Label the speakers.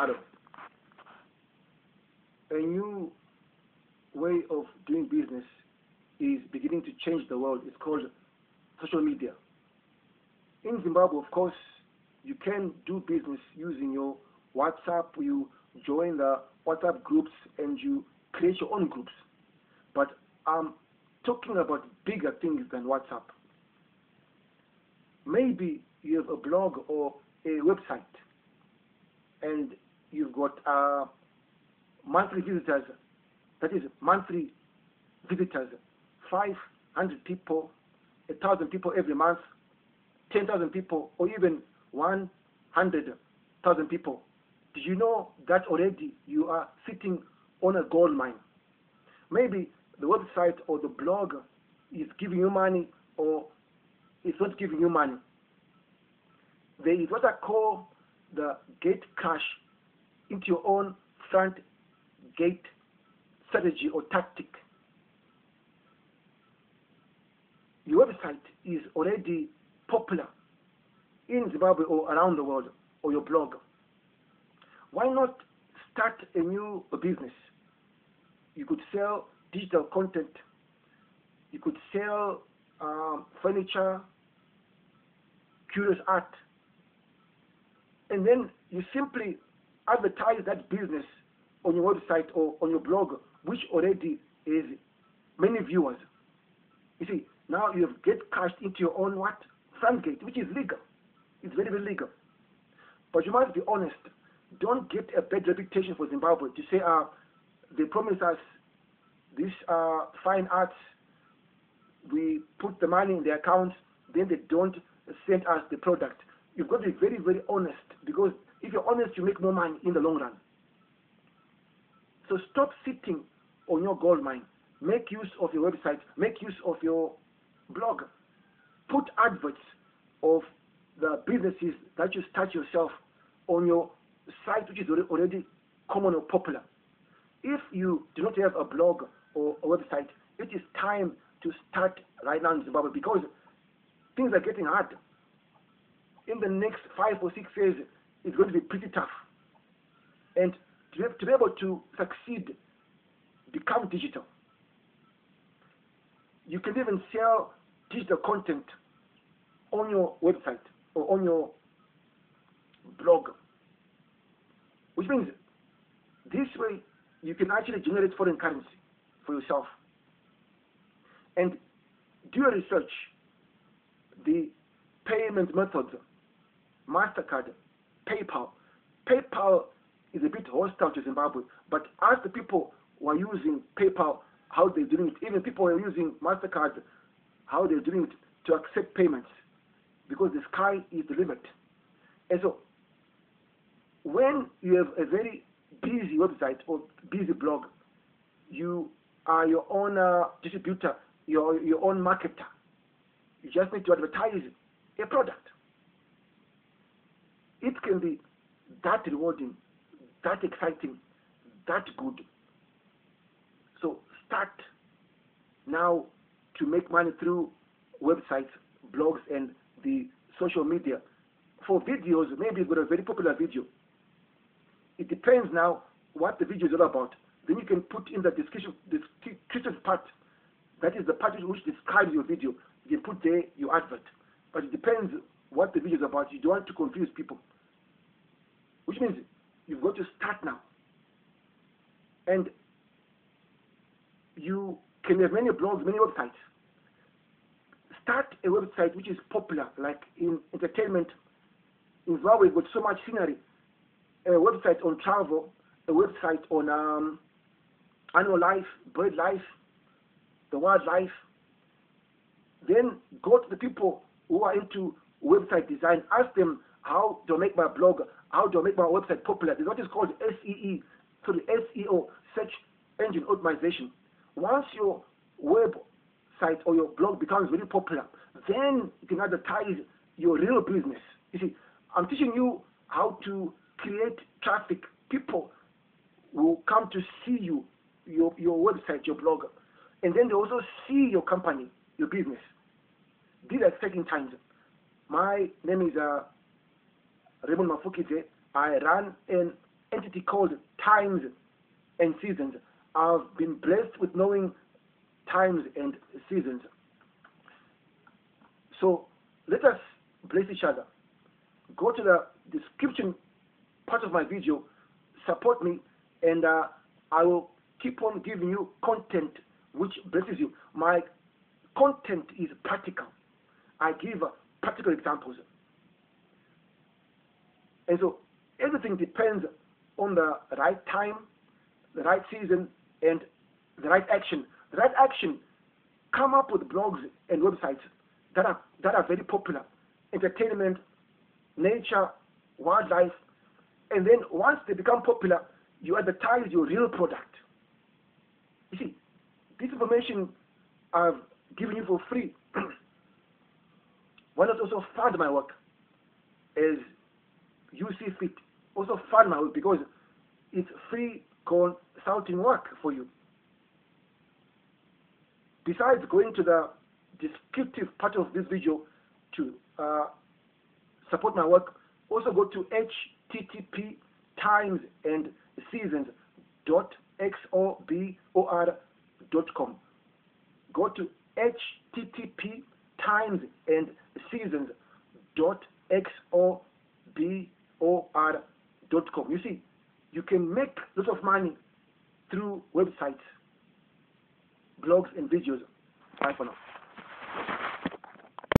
Speaker 1: Hello. A new way of doing business is beginning to change the world. It's called social media. In Zimbabwe, of course, you can do business using your WhatsApp. You join the WhatsApp groups and you create your own groups. But I'm talking about bigger things than WhatsApp. Maybe you have a blog or a website and you've got uh, monthly visitors, that is monthly visitors, 500 people, 1,000 people every month, 10,000 people, or even 100,000 people. Did you know that already you are sitting on a gold mine? Maybe the website or the blog is giving you money or it's not giving you money. There is what I call the gate crash into your own front gate strategy or tactic. Your website is already popular in Zimbabwe or around the world, or your blog. Why not start a new business? You could sell digital content. You could sell um, furniture, curious art, and then you simply advertise that business on your website or on your blog, which already is many viewers. You see, now you get cashed into your own what? Front gate, which is legal. It's very, very legal. But you must be honest. Don't get a bad reputation for Zimbabwe to say, uh, they promise us this uh, fine arts, we put the money in the account, then they don't send us the product. You've got to be very, very honest because if you're honest, you make more money in the long run. So stop sitting on your gold mine. Make use of your website. Make use of your blog. Put adverts of the businesses that you start yourself on your site, which is already common or popular. If you do not have a blog or a website, it is time to start right now in Zimbabwe because things are getting hard. In the next five or six years, it's going to be pretty tough. And to be, to be able to succeed, become digital. You can even sell digital content on your website or on your blog, which means this way you can actually generate foreign currency for yourself. And do your research. The payment methods, MasterCard, PayPal. PayPal is a bit hostile to Zimbabwe, but as the people were using PayPal how they're doing it. Even people who are using MasterCard, how they're doing it to accept payments because the sky is the limit. And so, when you have a very busy website or busy blog, you are your own uh, distributor, your, your own marketer. You just need to advertise a product. It can be that rewarding, that exciting, that good. So start now to make money through websites, blogs, and the social media. For videos, maybe you've got a very popular video. It depends now what the video is all about. Then you can put in the description, description part. That is the part which describes your video. You can put there your advert. But it depends what the video is about. You don't want to confuse people. Which means you've got to start now. And you can have many blogs, many websites start a website which is popular, like in entertainment. In Zimbabwe, we've got so much scenery. A website on travel, a website on um, animal life, bird life, the wildlife. Then go to the people who are into website design. Ask them how I make my blog, how do I make my website popular. There's what is called SEE, so the SEO, search engine optimization. Once your website or your blog becomes very popular, then you can advertise your real business. You see, I'm teaching you how to create traffic. People will come to see you, your, your website, your blog, and then they also see your company, your business. These are exciting times. My name is uh, Raymond Mafukidze. I run an entity called times and seasons. I've been blessed with knowing times and seasons. So let us bless each other. Go to the description part of my video, support me, and uh, I will keep on giving you content which blesses you. My content is practical. I give practical examples. And so everything depends on the right time, the right season, and the right action. The right action, come up with blogs and websites that are, that are very popular. Entertainment, nature, wildlife, and then once they become popular, you advertise your real product. You see, this information I've given you for free. Why not also fund my work as you see fit? Also fund my work because it's free consulting work for you. Besides going to the descriptive part of this video to uh, support my work, also go to http times and seasons dot xobor dot com. Go to http times and seasons dot xobor dot com. You see, you can make lots of money through websites, blogs, and videos. Bye for now.